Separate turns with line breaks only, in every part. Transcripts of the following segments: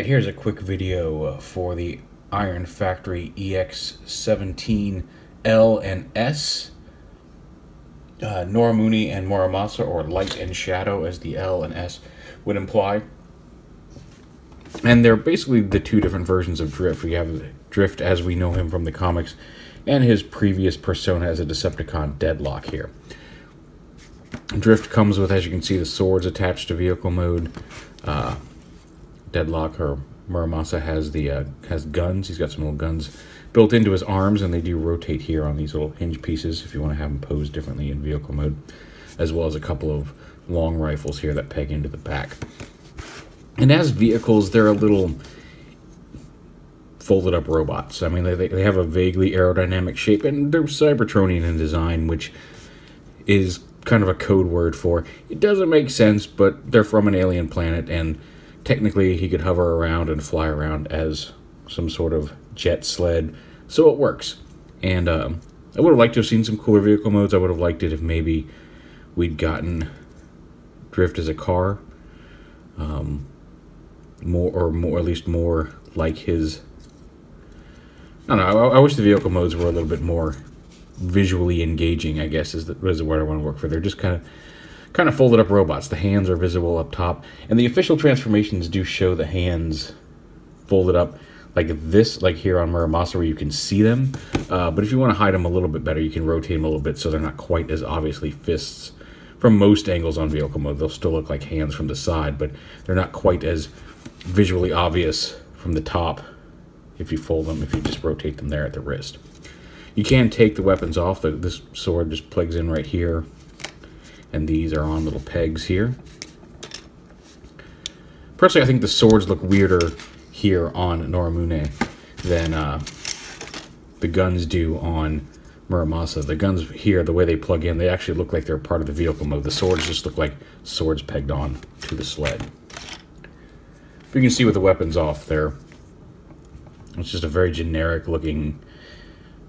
Alright, here's a quick video uh, for the Iron Factory EX17L and S. Uh, Norimune and Muramasa, or Light and Shadow as the L and S would imply. And they're basically the two different versions of Drift. We have Drift as we know him from the comics, and his previous persona as a Decepticon Deadlock here. Drift comes with, as you can see, the swords attached to vehicle mode. Uh, Deadlock or Muramasa has the uh, has guns. He's got some little guns built into his arms, and they do rotate here on these little hinge pieces if you want to have them posed differently in vehicle mode, as well as a couple of long rifles here that peg into the back. And as vehicles, they're a little folded up robots. I mean, they, they have a vaguely aerodynamic shape, and they're Cybertronian in design, which is kind of a code word for it doesn't make sense, but they're from an alien planet, and technically he could hover around and fly around as some sort of jet sled, so it works. And um, I would have liked to have seen some cooler vehicle modes. I would have liked it if maybe we'd gotten Drift as a car, um, more or more at least more like his. I don't know. I, I wish the vehicle modes were a little bit more visually engaging. I guess is the, is the word I want to work for. They're just kind of kind of folded up robots. The hands are visible up top, and the official transformations do show the hands folded up like this, like here on Muramasa, where you can see them. Uh, but if you want to hide them a little bit better, you can rotate them a little bit so they're not quite as obviously fists from most angles on vehicle mode. They'll still look like hands from the side, but they're not quite as visually obvious from the top if you fold them, if you just rotate them there at the wrist. You can take the weapons off. This sword just plugs in right here and these are on little pegs here. Personally, I think the swords look weirder here on Norimune than uh, the guns do on Muramasa. The guns here, the way they plug in, they actually look like they're part of the vehicle mode. The swords just look like swords pegged on to the sled. But you can see with the weapons off there, it's just a very generic looking,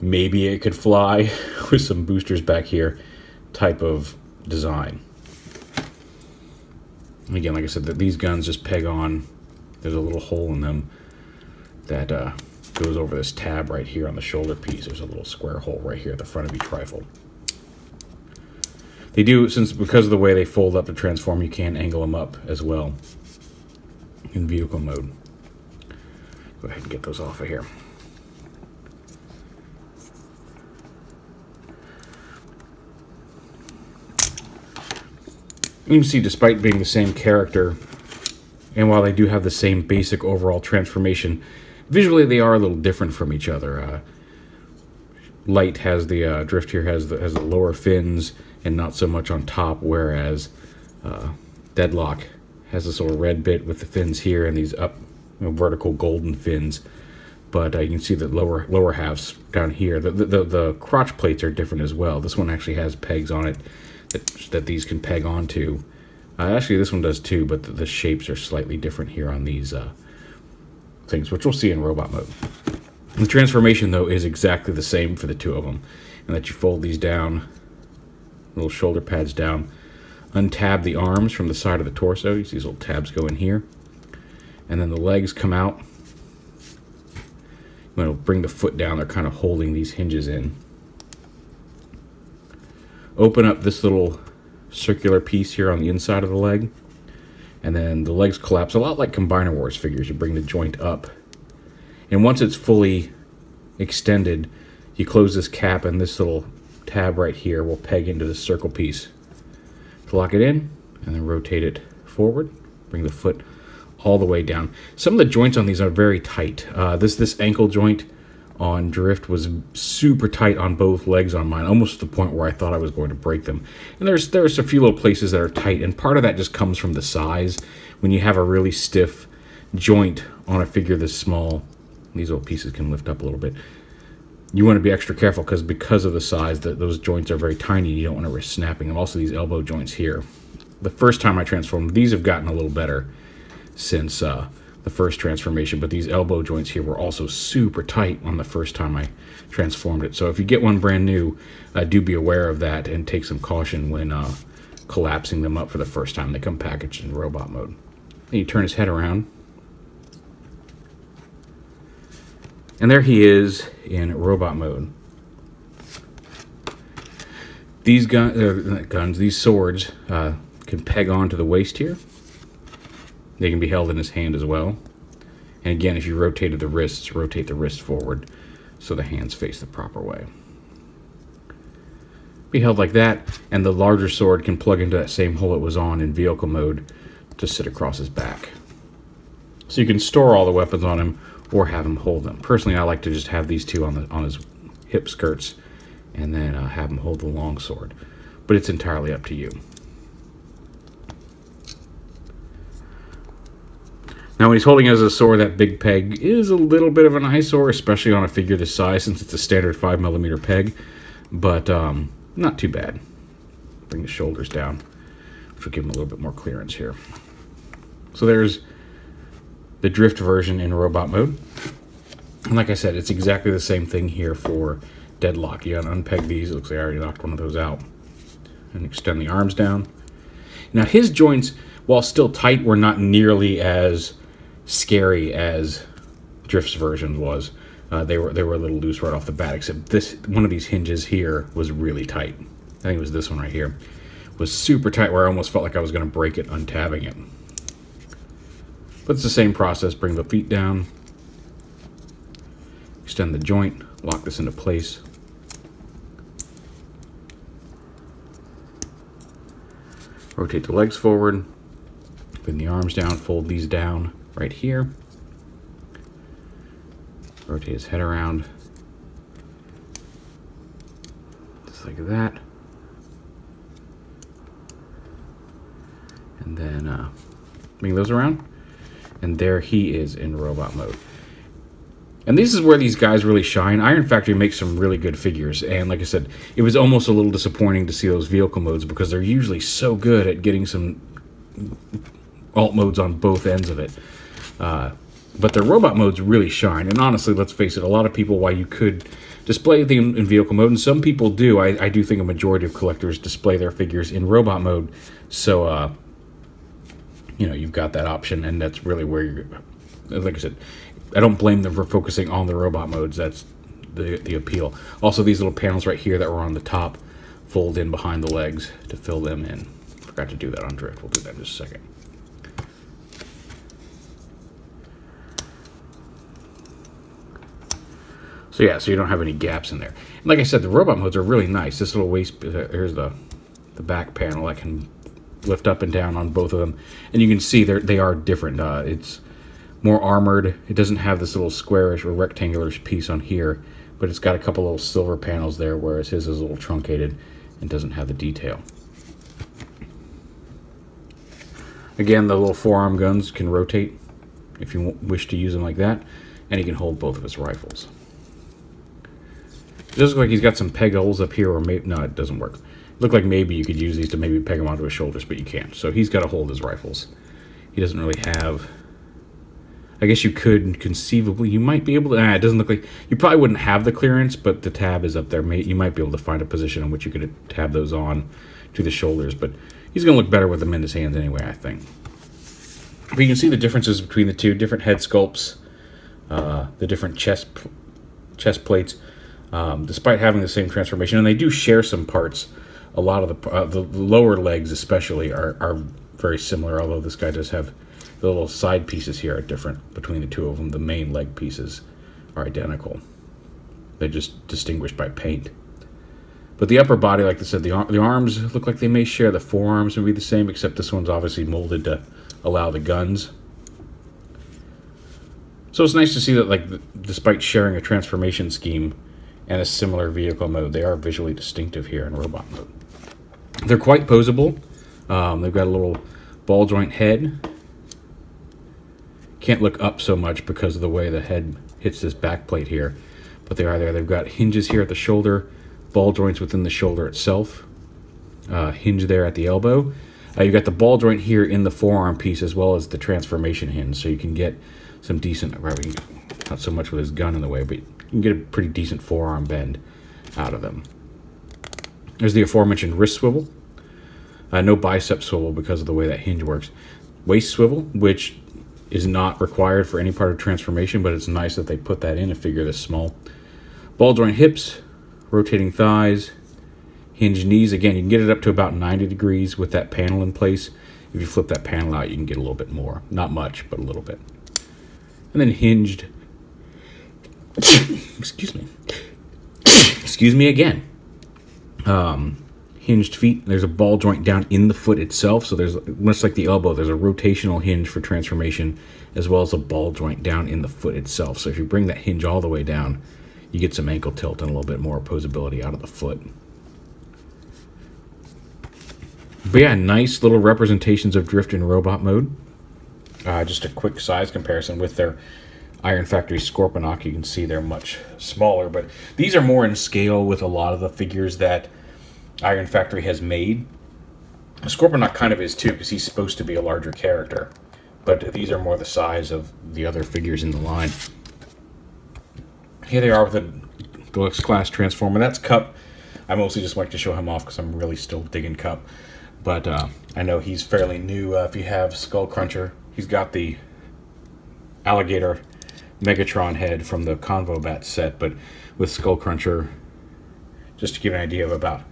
maybe it could fly with some boosters back here type of design. again, like I said, that these guns just peg on. There's a little hole in them that uh, goes over this tab right here on the shoulder piece. There's a little square hole right here at the front of each rifle. They do, since because of the way they fold up to transform, you can angle them up as well in vehicle mode. Go ahead and get those off of here. You can see, despite being the same character, and while they do have the same basic overall transformation, visually they are a little different from each other. Uh, Light has the uh, Drift here has the, has the lower fins and not so much on top, whereas uh, Deadlock has this little red bit with the fins here and these up you know, vertical golden fins. But uh, you can see the lower lower halves down here. The, the, the crotch plates are different as well. This one actually has pegs on it that, that these can peg onto. Uh, actually, this one does too, but the, the, shapes are slightly different here on these uh, things, which we'll see in robot mode. The transformation, though, is exactly the same for the two of them. And that you fold these down, little shoulder pads down, untab the arms from the side of the torso. You see these little tabs go in here. And then the legs come out. I'm going to bring the foot down. They're kind of holding these hinges in open up this little circular piece here on the inside of the leg. And then the legs collapse a lot like Combiner Wars figures. You bring the joint up. And once it's fully extended, you close this cap and this little tab right here will peg into the circle piece. To lock it in and then rotate it forward. Bring the foot all the way down. Some of the joints on these are very tight. Uh, this this ankle joint on drift was super tight on both legs on mine, almost to the point where I thought I was going to break them. And there's there's a few little places that are tight, and part of that just comes from the size. When you have a really stiff joint on a figure this small, these little pieces can lift up a little bit. You want to be extra careful because because of the size, that those joints are very tiny. You don't want to risk snapping them. Also, these elbow joints here. The first time I transformed, these have gotten a little better since. Uh, the first transformation, but these elbow joints here were also super tight on the first time I transformed it. So if you get one brand new, uh, do be aware of that and take some caution when uh, collapsing them up for the first time they come packaged in robot mode. Then you turn his head around. And there he is in robot mode. These gun, uh, guns, these swords, uh, can peg onto the waist here. They can be held in his hand as well. And again, if you rotated the wrists, rotate the wrist forward so the hands face the proper way. Be held like that, and the larger sword can plug into that same hole it was on in vehicle mode to sit across his back. So you can store all the weapons on him or have him hold them. Personally, I like to just have these two on the on his hip skirts and then uh, have him hold the long sword. But it's entirely up to you. Now, when he's holding as a sword, that big peg is a little bit of an eyesore, especially on a figure this size, since it's a standard 5mm peg. But um, not too bad. Bring the shoulders down, which will give him a little bit more clearance here. So there's the drift version in robot mode. And like I said, it's exactly the same thing here for deadlock. You gotta unpeg these. It looks like I already knocked one of those out. And extend the arms down. Now his joints, while still tight, were not nearly as scary as Drift's version was. Uh, they were they were a little loose right off the bat. Except this one of these hinges here was really tight. I think it was this one right here. Was super tight where I almost felt like I was going to break it untabbing it. But it's the same process. Bring the feet down. Extend the joint. Lock this into place. Rotate the legs forward. Bring the arms down. Fold these down right here. Rotate his head around. Just like that. And then uh, bring those around. And there he is in robot mode. And this is where these guys really shine. Iron Factory makes some really good figures. And like I said, it was almost a little disappointing to see those vehicle modes because they're usually so good at getting some alt modes on both ends of it. Uh, but their robot modes really shine. And honestly, let's face it, a lot of people, why you could display them in vehicle mode, and some people do, I, I do think a majority of collectors display their figures in robot mode. So, uh, you know, you've got that option, and that's really where you're, like I said, I don't blame them for focusing on the robot modes. That's the, the appeal. Also, these little panels right here that were on the top fold in behind the legs to fill them in. Forgot to do that on Drift. We'll do that in just a second. So yeah, so you don't have any gaps in there. And like I said, the robot modes are really nice. This little waist, uh, here's the the back panel. I can lift up and down on both of them, and you can see they they are different. Uh, it's more armored. It doesn't have this little squarish or rectangular piece on here, but it's got a couple little silver panels there, whereas his is a little truncated and doesn't have the detail. Again, the little forearm guns can rotate if you wish to use them like that, and he can hold both of his rifles. It does look like he's got some peg holes up here, or maybe, no, it doesn't work. It looked like maybe you could use these to maybe peg him onto his shoulders, but you can't. So he's got to hold his rifles. He doesn't really have... I guess you could conceivably, you might be able to, ah, it doesn't look like, you probably wouldn't have the clearance, but the tab is up there. You might be able to find a position in which you could tab those on to the shoulders, but he's going to look better with them in his hands anyway, I think. But you can see the differences between the two, different head sculpts, uh, the different chest, chest plates um, despite having the same transformation. And they do share some parts. A lot of the, uh, the lower legs, especially, are, are very similar, although this guy does have the little side pieces here are different between the two of them. The main leg pieces are identical. They're just distinguished by paint. But the upper body, like I said, the, the arms look like they may share. The forearms would be the same, except this one's obviously molded to allow the guns. So it's nice to see that, like, despite sharing a transformation scheme, and a similar vehicle mode. They are visually distinctive here in robot mode. They're quite posable. Um, they've got a little ball joint head. Can't look up so much because of the way the head hits this back plate here. But they are there. They've got hinges here at the shoulder, ball joints within the shoulder itself, uh, hinge there at the elbow. Uh, you've got the ball joint here in the forearm piece as well as the transformation hinge, so you can get some decent, not so much with his gun in the way, but you can get a pretty decent forearm bend out of them. There's the aforementioned wrist swivel. Uh, no bicep swivel because of the way that hinge works. Waist swivel, which is not required for any part of transformation, but it's nice that they put that in a figure this small. Ball joint hips, rotating thighs, hinged knees. Again, you can get it up to about 90 degrees with that panel in place. If you flip that panel out, you can get a little bit more. Not much, but a little bit. And then hinged. Excuse me. Excuse me again. Um, hinged feet. There's a ball joint down in the foot itself. So there's much like the elbow, there's a rotational hinge for transformation, as well as a ball joint down in the foot itself. So if you bring that hinge all the way down, you get some ankle tilt and a little bit more opposability out of the foot. But yeah, nice little representations of drift in robot mode. Uh, just a quick size comparison with their Iron Factory Scorponok. You can see they're much smaller, but these are more in scale with a lot of the figures that Iron Factory has made. Scorponok kind of is too, because he's supposed to be a larger character. But these are more the size of the other figures in the line. Here they are with a Deluxe Class Transformer. That's Kup. I mostly just like to show him off because I'm really still digging Kup. But uh, I know he's fairly new. Uh, if you have Skull Cruncher, he's got the alligator Megatron head from the Convo Bat set, but with Skullcruncher, just to give an idea of about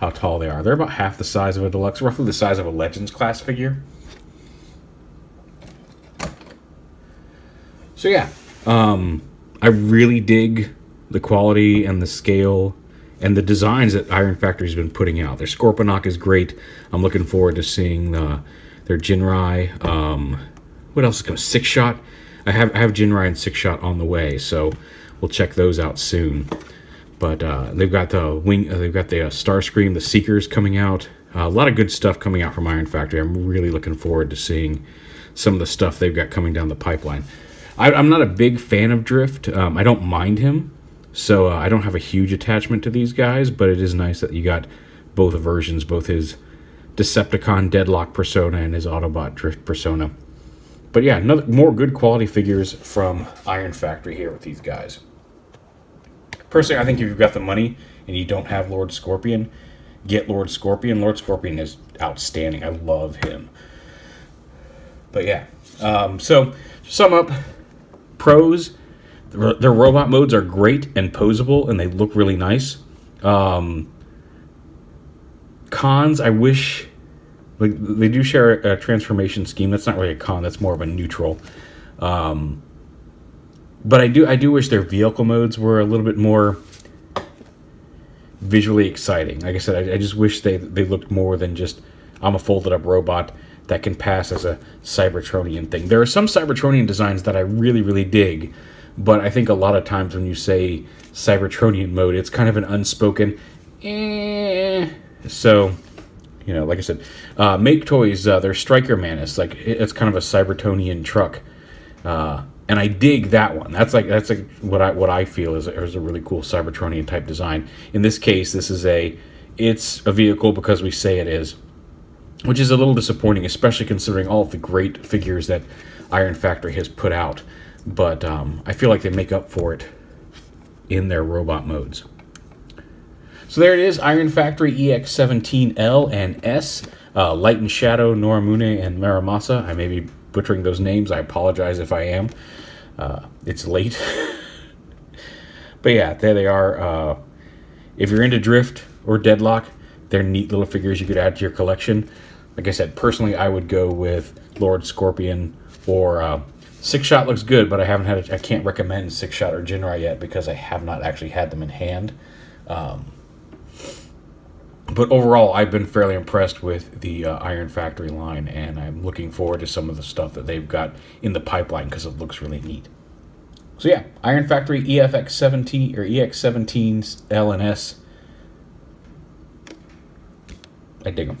how tall they are. They're about half the size of a deluxe, roughly the size of a Legends class figure. So yeah, um, I really dig the quality and the scale and the designs that Iron Factory's been putting out. Their Scorponok is great. I'm looking forward to seeing the, their Jinrai. Um, what else is going? Six Shot. I have I have Jinrai and Six Shot on the way, so we'll check those out soon. But uh, they've got the wing, uh, they've got the uh, Starscream, the Seekers coming out. Uh, a lot of good stuff coming out from Iron Factory. I'm really looking forward to seeing some of the stuff they've got coming down the pipeline. I, am not a big fan of Drift. Um, I don't mind him, so uh, I don't have a huge attachment to these guys. But it is nice that you got both versions, both his Decepticon Deadlock persona and his Autobot Drift persona. But yeah, another, more good quality figures from Iron Factory here with these guys. Personally, I think if you've got the money and you don't have Lord Scorpion, get Lord Scorpion. Lord Scorpion is outstanding. I love him. But yeah, um, so sum up, pros, their robot modes are great and posable, and they look really nice. Um, cons, I wish like they do share a transformation scheme. That's not really a con. That's more of a neutral. Um, but I do I do wish their vehicle modes were a little bit more visually exciting. Like I said, I, I just wish they they looked more than just I'm a folded up robot that can pass as a Cybertronian thing. There are some Cybertronian designs that I really really dig, but I think a lot of times when you say Cybertronian mode, it's kind of an unspoken eh. So, you know, like I said, uh, Make Toys, uh, their Striker Manus, like it's kind of a Cybertronian truck. Uh, and I dig that one. That's like that's like what I what I feel is, is a really cool Cybertronian type design. In this case, this is a it's a vehicle because we say it is, which is a little disappointing, especially considering all of the great figures that Iron Factory has put out. But um, I feel like they make up for it in their robot modes. So there it is, Iron Factory EX17L and S, uh, Light and Shadow, Norimune, and Muramasa. I may be butchering those names. I apologize if I am. Uh, it's late. but yeah, there they are. Uh, if you're into Drift or Deadlock, they're neat little figures you could add to your collection. Like I said, personally, I would go with Lord Scorpion or uh, Six Shot looks good, but I haven't had. I can't recommend Six Shot or Jinrai yet because I have not actually had them in hand. Um, but overall, I've been fairly impressed with the uh, Iron Factory line, and I'm looking forward to some of the stuff that they've got in the pipeline because it looks really neat. So yeah, Iron Factory EFX 17 or EX 17 L and S. I dig them.